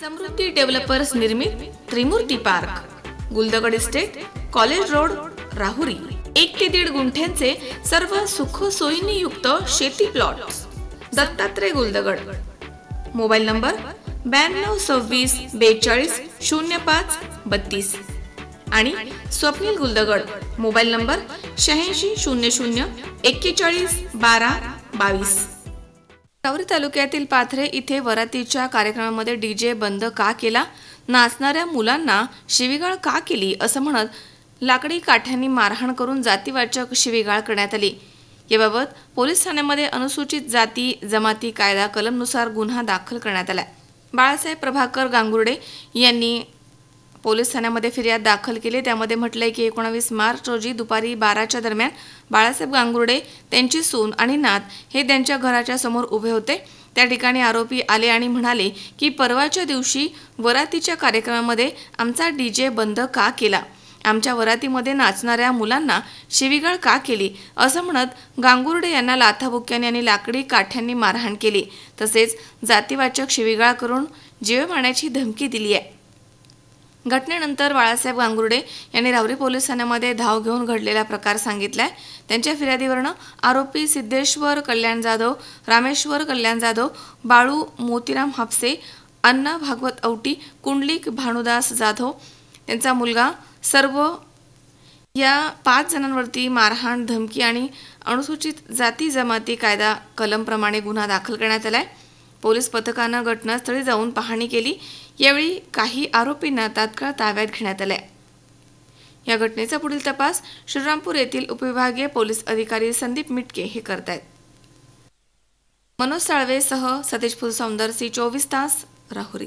समृद्धी developers निर्मित Trimurti park Guldagad estate college road Rahuri. एक ते दीड गुंठ्यांचे सर्व सुख युक्त शेती plot Dattatray Guldagad. Mobile number ब्याण्णव सव्वीस बेचाळीस शून्य पाच बत्तीस. आणि स्वप्नील गुलदगड. मोबाईल नंबर शहाऐंशी शून्य शून्य एक्केचाळीस बारा बावीस. सावरी तालुक्यातील पाथरे इथे वरातीच्या कार्यक्रमामध्ये डीजे बंद का केला? नाचणाऱ्या मुलांना शिवीगाळ का केली? असं म्हणत लाकडी काठ्यांनी मारहाण करून जातीवाचक शिवीगाळ करण्यात आली. याबाबत पोलीस ठाण्यामध्ये अनुसूचित जाती जमाती कायदा कलमनुसार गुन्हा दाखल करण्यात आला. बाळासाहेब प्रभाकर गांगुर्डे यांनी पोलीस ठाण्यामध्ये फिर्याद दाखल केली. त्यामध्ये म्हटलंय की एकोणावीस मार्च रोजी दुपारी बाराच्या दरम्यान बाळासाहेब गांगुर्डे त्यांची सून आणि नात हे त्यांच्या घराच्या समोर उभे होते. त्या ठिकाणी आरोपी आले आणि म्हणाले की परवाच्या दिवशी वरातीच्या कार्यक्रमामध्ये आमचा डीजे बंद का केला? आमच्या वरातीमध्ये नाचणाऱ्या मुलांना शिवीगाळ का केली? असं म्हणत गांगुर्डे यांना लाथाबुक्क्याने आणि लाकडी काठ्यांनी मारहाण केली. तसेच जातीवाचक शिवीगाळ करून जीव मारण्याची धमकी दिली आहे. घटनेनंतर बाळासाहेब गांगुर्डे यांनी रावरी पोलीस ठाण्यामध्ये धाव घेऊन घडलेला प्रकार सांगितलाय. त्यांच्या फिर्यादीवरनं आरोपी सिद्धेश्वर कल्याण जाधव रामेश्वर कल्याण जाधव बाळू मोतीराम हापसे अण्णा भागवत औटी कुंडलिक भानुदास जाधव त्यांचा मुलगा सर्व या पाच जणांवरती मारहाण धमकी आणि अनुसूचित जाती जमाती कायदा कलमप्रमाणे गुन्हा दाखल करण्यात आलाय. पोलीस पथकानं घटनास्थळी जाऊन पाहणी केली. यावेळी काही आरोपींना तात्काळ ताब्यात घेण्यात आले या घटनेचा पुढील तपास श्रीरामपूर येथील उपविभागीय पोलीस अधिकारी संदीप मिटके हे करत आहेत मनोज साळवेसह सतीश फुलसौंदर सी चोवीस तास राहुरी.